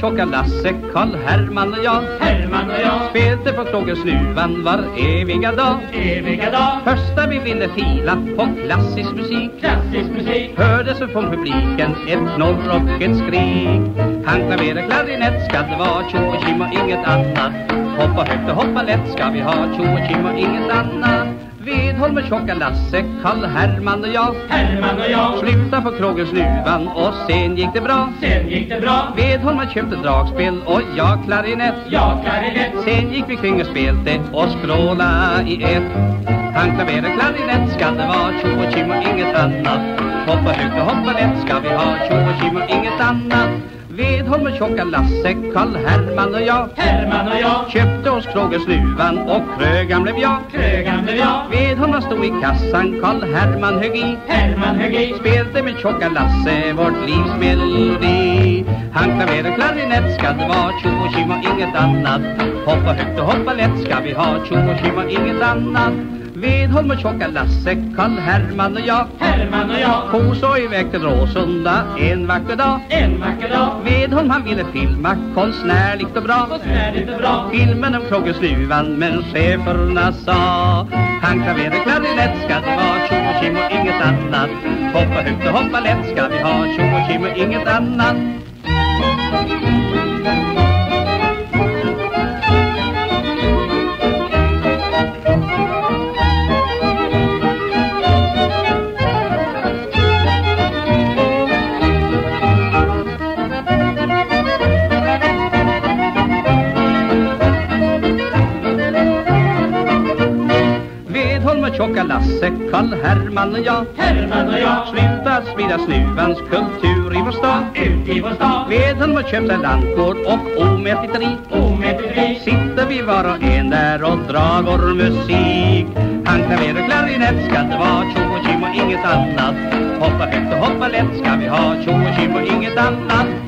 tjocka Lasse, Karl Herman och jag Herman och jag Spelade på Klågersnuvan var eviga dag. Eviga dag. Första vi ville fila på klassisk musik. Klassisk musik. Hördes från publiken ett knorr och ett skrik. Han klaver och klarinett ska det vara tjo och tjim och inget annat. Hoppa högt och hoppa lätt ska vi ha tjo och tjim och inget annat Vedholm med tjocka Lasse, Karl Herman och jag. Herman och jag. Sluta på Klågersnuvan och sen gick det bra. Sen gick det bra. Vedholm köpte dragspel och jag klarinett. Jag klarinett. Sen gick vi kring och spelte och skråla i ett Han klaverade klarinett ska det vara. Tjo och tjim och inget annat. Hoppa högt och hoppa lätt ska vi ha. Tjo och tjim och inget annat. Vedholm och tjocka Lasse, Karl Herman och jag. Herman och jag. Köpte oss Klågersnuvan och Krögan blev jag. Krögan blev jag. Vedholm stod i kassan, Karl Herman högg i. Herman högg i. Spelte med tjocka Lasse vårt livs melodi Han klaverade klarinett ska det vara. Tjo och tjim och inget annat. Hoppa högt och hoppa lätt ska vi ha. Tjo och tjim och inget annat Vedholm och tjocka Lasse, Karl Herman och jag. Herman och jag. For så iväg till Råsunda en vacker dag. En vacker dag. Vedholm han ville filma konstnärligt och bra. Konstnärligt och bra. Filmen om Klågersnuvan men cheferna sa Han klaverade klarinett ska det vara tjo och tjim och inget annat. Hoppa högt och hoppa lätt ska vi ha tjo och tjim och inget annat tjocka Lasse, Karl Herman och jag. Herman och jag. Sluta sprida snuvans kultur i vår stad. Ut i vår stad. Vedholm och köpte landgård och omätligt rik. Omätligt rik. Sitter vi var och en där och drar vår musik. Han klaver och klarinett ska det vara tjo och tjim och inget annat. Hoppa högt och hoppa lätt ska vi ha tjo och tjim och inget annat